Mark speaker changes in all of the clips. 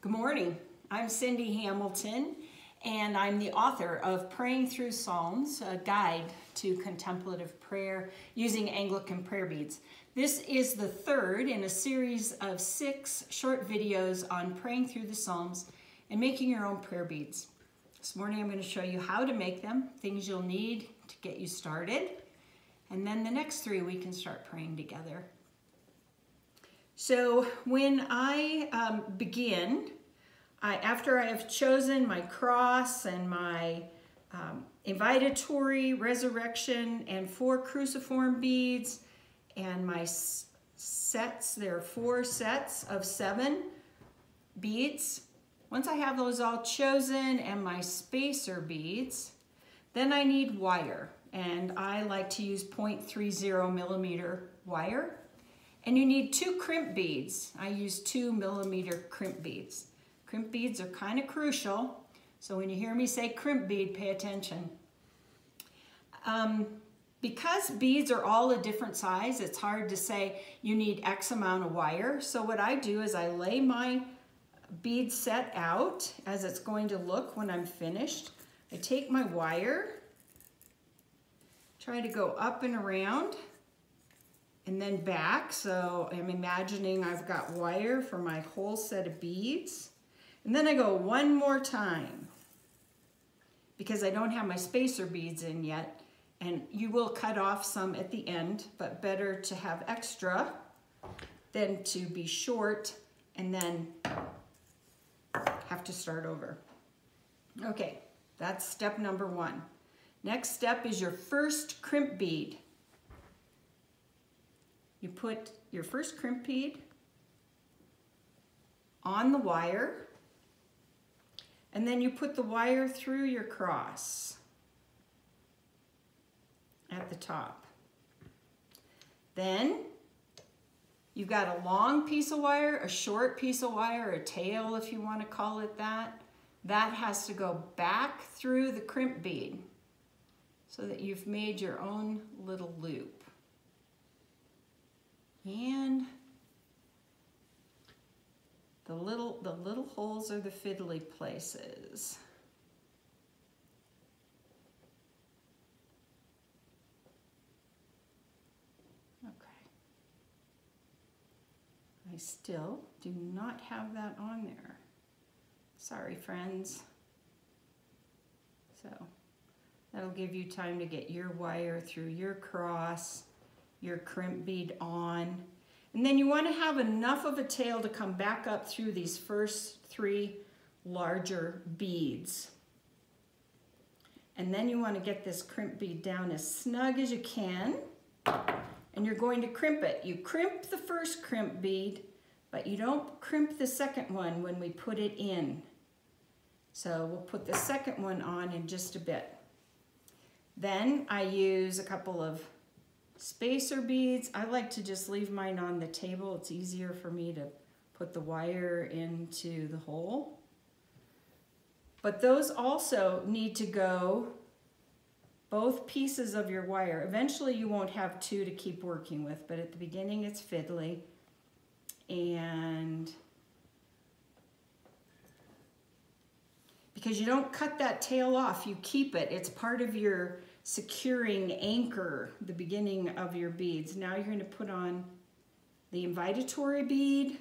Speaker 1: Good morning. I'm Cindy Hamilton, and I'm the author of Praying Through Psalms, a guide to contemplative prayer using Anglican prayer beads. This is the third in a series of six short videos on praying through the Psalms and making your own prayer beads. This morning I'm going to show you how to make them, things you'll need to get you started, and then the next three we can start praying together. So when I um, begin, I, after I have chosen my cross and my um, invitatory resurrection and four cruciform beads and my sets, there are four sets of seven beads. Once I have those all chosen and my spacer beads, then I need wire and I like to use 0.30 millimeter wire and you need two crimp beads. I use two millimeter crimp beads. Crimp beads are kind of crucial, so when you hear me say crimp bead, pay attention. Um, because beads are all a different size, it's hard to say you need X amount of wire. So what I do is I lay my bead set out as it's going to look when I'm finished. I take my wire, try to go up and around, and then back. So I'm imagining I've got wire for my whole set of beads. And then I go one more time because I don't have my spacer beads in yet. And you will cut off some at the end, but better to have extra than to be short and then have to start over. Okay, that's step number one. Next step is your first crimp bead. You put your first crimp bead on the wire and then you put the wire through your cross at the top. Then you've got a long piece of wire, a short piece of wire, a tail if you want to call it that. That has to go back through the crimp bead so that you've made your own little loop. And the little, the little holes are the fiddly places. Okay. I still do not have that on there. Sorry, friends. So that'll give you time to get your wire through your cross your crimp bead on. And then you want to have enough of a tail to come back up through these first three larger beads. And then you want to get this crimp bead down as snug as you can. And you're going to crimp it. You crimp the first crimp bead, but you don't crimp the second one when we put it in. So we'll put the second one on in just a bit. Then I use a couple of Spacer beads, I like to just leave mine on the table. It's easier for me to put the wire into the hole. But those also need to go both pieces of your wire. Eventually you won't have two to keep working with, but at the beginning it's fiddly. And because you don't cut that tail off, you keep it. It's part of your securing anchor, the beginning of your beads. Now you're going to put on the invitatory bead.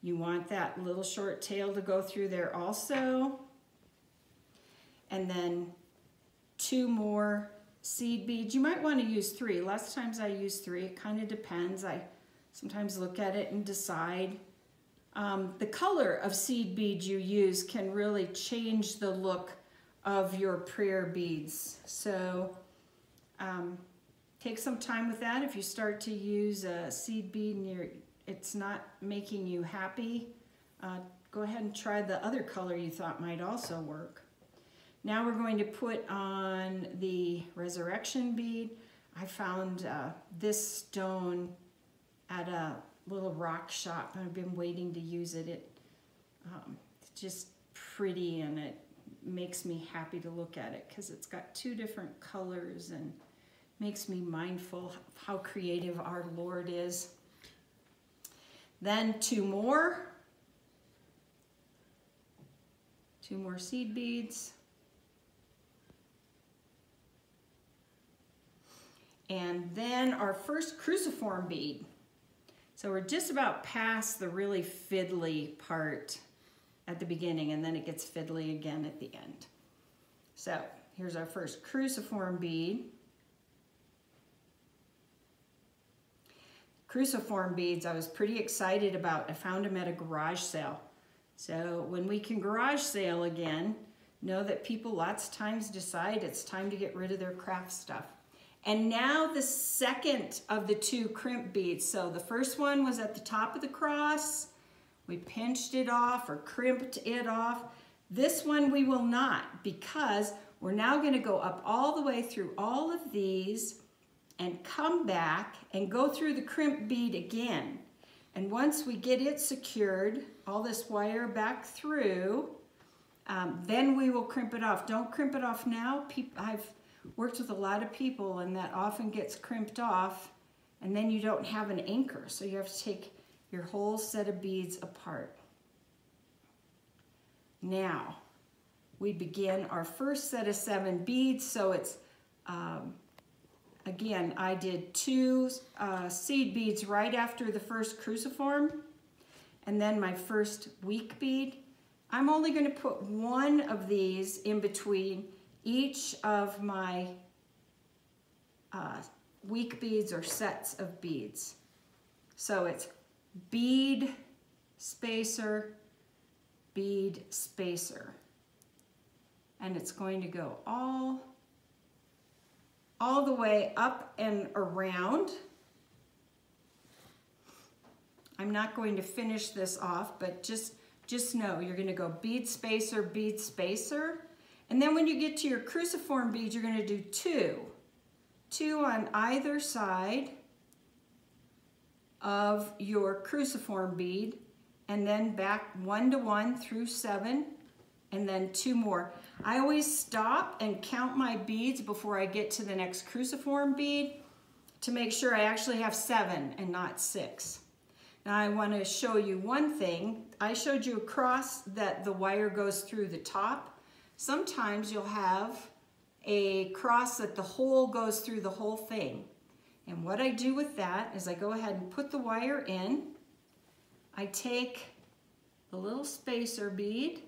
Speaker 1: You want that little short tail to go through there also. And then two more seed beads. You might want to use three. Last times I use three. It kind of depends. I sometimes look at it and decide. Um, the color of seed beads you use can really change the look of your prayer beads. So um, take some time with that. If you start to use a seed bead and it's not making you happy, uh, go ahead and try the other color you thought might also work. Now we're going to put on the resurrection bead. I found uh, this stone at a little rock shop. I've been waiting to use it. It um, it's just pretty and it makes me happy to look at it because it's got two different colors and makes me mindful of how creative our Lord is. Then two more. Two more seed beads. And then our first cruciform bead. So we're just about past the really fiddly part at the beginning and then it gets fiddly again at the end. So here's our first cruciform bead. Cruciform beads I was pretty excited about. I found them at a garage sale. So when we can garage sale again, know that people lots of times decide it's time to get rid of their craft stuff. And now the second of the two crimp beads. So the first one was at the top of the cross. We pinched it off or crimped it off. This one we will not because we're now gonna go up all the way through all of these and come back and go through the crimp bead again. And once we get it secured, all this wire back through, um, then we will crimp it off. Don't crimp it off now. I've worked with a lot of people and that often gets crimped off and then you don't have an anchor. So you have to take your whole set of beads apart. Now, we begin our first set of seven beads. So it's, um, again, I did two uh, seed beads right after the first cruciform and then my first week bead. I'm only gonna put one of these in between each of my uh, week beads or sets of beads. So it's bead, spacer, bead, spacer. And it's going to go all, all the way up and around. I'm not going to finish this off, but just, just know you're gonna go bead spacer, bead spacer, and then when you get to your cruciform beads, you're gonna do two. Two on either side of your cruciform bead, and then back one to one through seven, and then two more. I always stop and count my beads before I get to the next cruciform bead to make sure I actually have seven and not six. Now I want to show you one thing. I showed you a cross that the wire goes through the top. Sometimes you'll have a cross that the hole goes through the whole thing. And what I do with that is I go ahead and put the wire in. I take a little spacer bead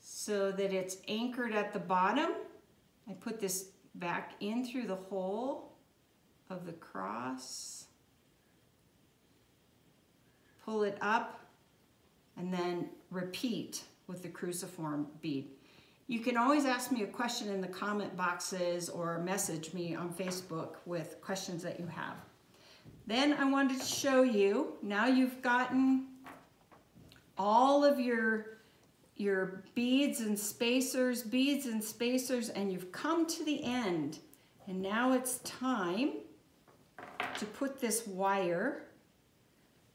Speaker 1: so that it's anchored at the bottom. I put this back in through the hole of the cross. Pull it up and then repeat with the cruciform bead. You can always ask me a question in the comment boxes or message me on Facebook with questions that you have. Then I wanted to show you, now you've gotten all of your, your beads and spacers, beads and spacers, and you've come to the end. And now it's time to put this wire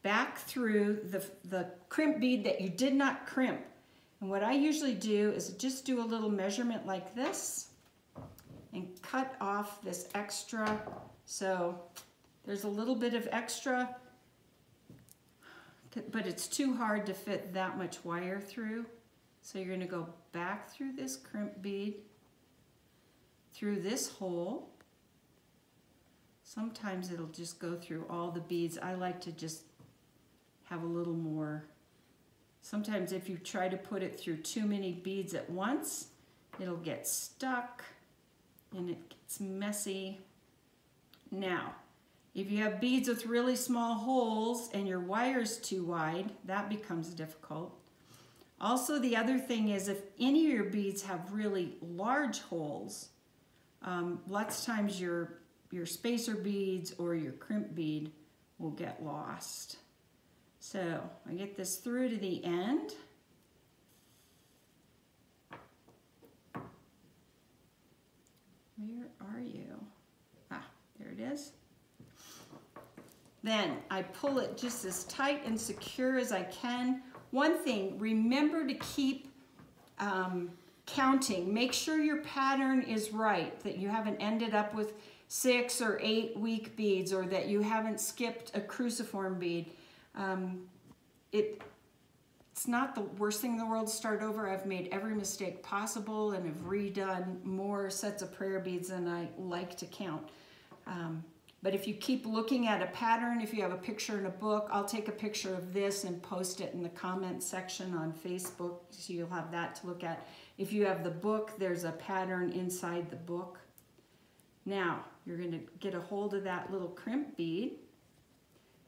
Speaker 1: back through the, the crimp bead that you did not crimp. And what I usually do is just do a little measurement like this and cut off this extra. So there's a little bit of extra, but it's too hard to fit that much wire through. So you're gonna go back through this crimp bead, through this hole. Sometimes it'll just go through all the beads. I like to just have a little more Sometimes if you try to put it through too many beads at once, it'll get stuck and it gets messy. Now, if you have beads with really small holes and your wire's too wide, that becomes difficult. Also, the other thing is if any of your beads have really large holes, um, lots of times your, your spacer beads or your crimp bead will get lost. So I get this through to the end. Where are you? Ah, there it is. Then I pull it just as tight and secure as I can. One thing, remember to keep um, counting. Make sure your pattern is right, that you haven't ended up with six or eight week beads or that you haven't skipped a cruciform bead. Um, it, it's not the worst thing in the world to start over. I've made every mistake possible and have redone more sets of prayer beads than I like to count. Um, but if you keep looking at a pattern, if you have a picture in a book, I'll take a picture of this and post it in the comment section on Facebook so you'll have that to look at. If you have the book, there's a pattern inside the book. Now, you're going to get a hold of that little crimp bead.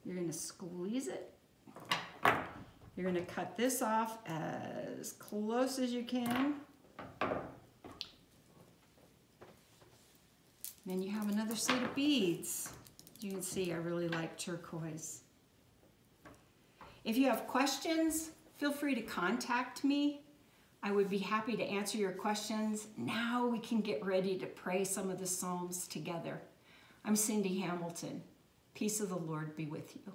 Speaker 1: You're to squeeze it. You're going to cut this off as close as you can. Then you have another set of beads. You can see I really like turquoise. If you have questions, feel free to contact me. I would be happy to answer your questions. Now we can get ready to pray some of the Psalms together. I'm Cindy Hamilton. Peace of the Lord be with you.